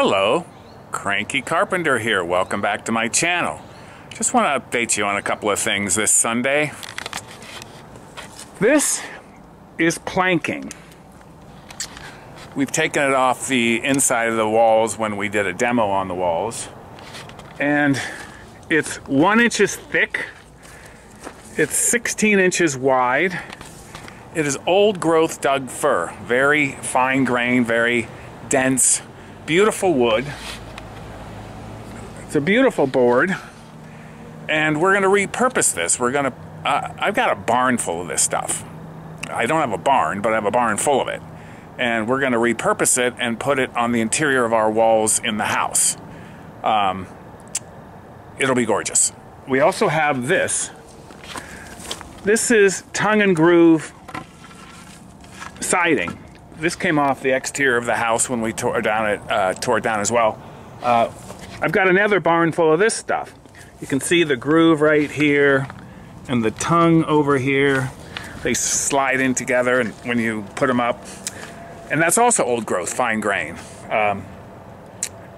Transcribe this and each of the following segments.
Hello, Cranky Carpenter here. Welcome back to my channel. Just want to update you on a couple of things this Sunday. This is planking. We've taken it off the inside of the walls when we did a demo on the walls. And it's one inches thick. It's 16 inches wide. It is old growth Doug fir. Very fine grain, very dense, beautiful wood. It's a beautiful board. And we're going to repurpose this. We're going to, uh, I've got a barn full of this stuff. I don't have a barn, but I have a barn full of it. And we're going to repurpose it and put it on the interior of our walls in the house. Um, it'll be gorgeous. We also have this. This is tongue and groove siding. This came off the exterior of the house when we tore down it, uh, tore it down as well. Uh, I've got another barn full of this stuff. You can see the groove right here and the tongue over here. They slide in together and when you put them up. And that's also old growth, fine grain. Um,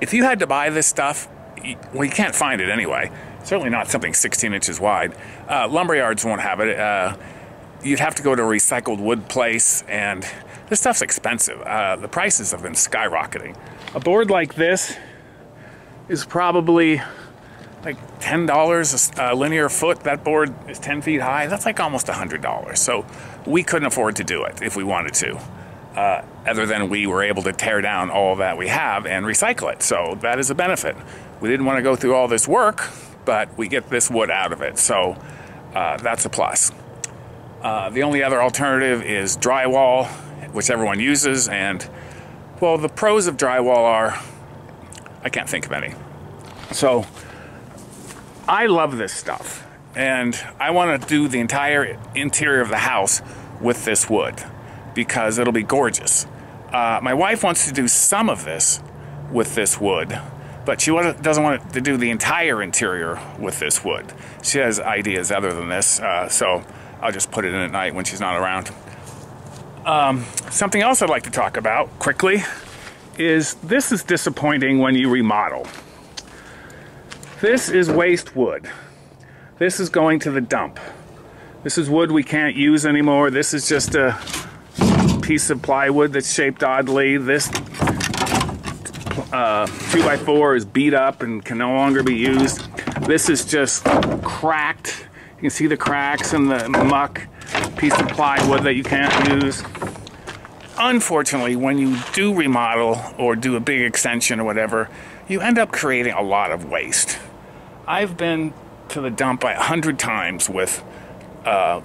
if you had to buy this stuff, well, you can't find it anyway. Certainly not something 16 inches wide. Uh, lumberyards won't have it. Uh, you'd have to go to a recycled wood place, and this stuff's expensive. Uh, the prices have been skyrocketing. A board like this is probably like $10 a linear foot. That board is 10 feet high. That's like almost $100. So we couldn't afford to do it if we wanted to. Uh, other than we were able to tear down all that we have and recycle it. So that is a benefit. We didn't want to go through all this work, but we get this wood out of it. So uh, that's a plus. Uh, the only other alternative is drywall, which everyone uses, and well, the pros of drywall are I can't think of any. So I love this stuff, and I want to do the entire interior of the house with this wood because it'll be gorgeous. Uh, my wife wants to do some of this with this wood, but she doesn't want to do the entire interior with this wood. She has ideas other than this, uh, so I'll just put it in at night when she's not around. Um, something else I'd like to talk about quickly is this is disappointing when you remodel. This is waste wood. This is going to the dump. This is wood we can't use anymore. This is just a piece of plywood that's shaped oddly. This uh, 2x4 is beat up and can no longer be used. This is just cracked you can see the cracks and the muck, piece of plywood that you can't use. Unfortunately, when you do remodel or do a big extension or whatever, you end up creating a lot of waste. I've been to the dump a hundred times with uh,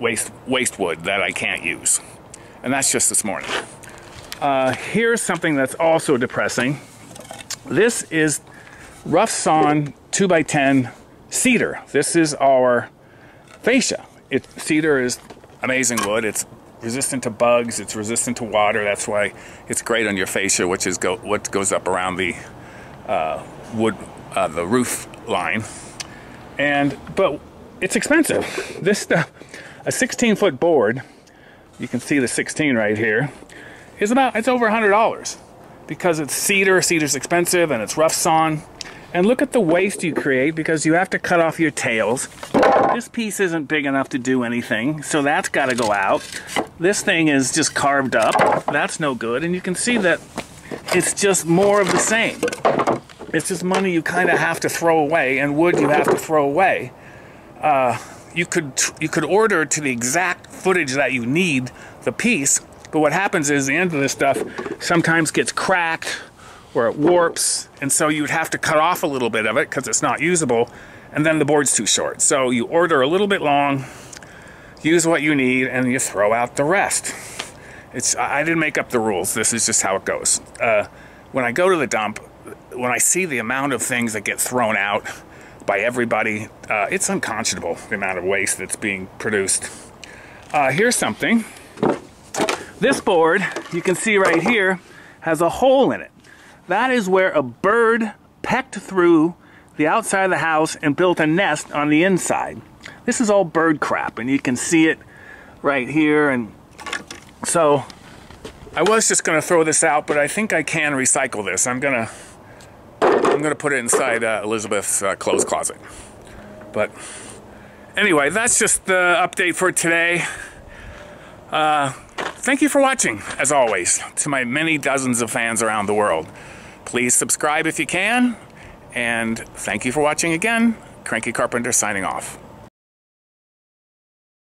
waste, waste wood that I can't use. And that's just this morning. Uh, here's something that's also depressing. This is rough sawn 2x10 cedar. This is our fascia. It, cedar is amazing wood. It's resistant to bugs. It's resistant to water. That's why it's great on your fascia, which is go, what goes up around the uh, wood, uh, the roof line. And but it's expensive. This stuff, a 16 foot board, you can see the 16 right here, is about it's over $100 because it's cedar. Cedar's expensive and it's rough sawn. And look at the waste you create because you have to cut off your tails. This piece isn't big enough to do anything, so that's got to go out. This thing is just carved up. That's no good. And you can see that it's just more of the same. It's just money you kind of have to throw away and wood you have to throw away. Uh, you could you could order to the exact footage that you need the piece, but what happens is the end of this stuff sometimes gets cracked or it warps, and so you would have to cut off a little bit of it because it's not usable, and then the board's too short. So you order a little bit long, use what you need, and you throw out the rest. It's I didn't make up the rules. This is just how it goes. Uh, when I go to the dump, when I see the amount of things that get thrown out by everybody, uh, it's unconscionable the amount of waste that's being produced. Uh, here's something. This board, you can see right here, has a hole in it. That is where a bird pecked through the outside of the house and built a nest on the inside. This is all bird crap and you can see it right here and so I was just going to throw this out, but I think I can recycle this. I'm to I'm to put it inside uh, Elizabeth's uh, clothes closet. But anyway, that's just the update for today. Uh, thank you for watching, as always, to my many dozens of fans around the world. Please subscribe if you can, and thank you for watching again. Cranky Carpenter signing off.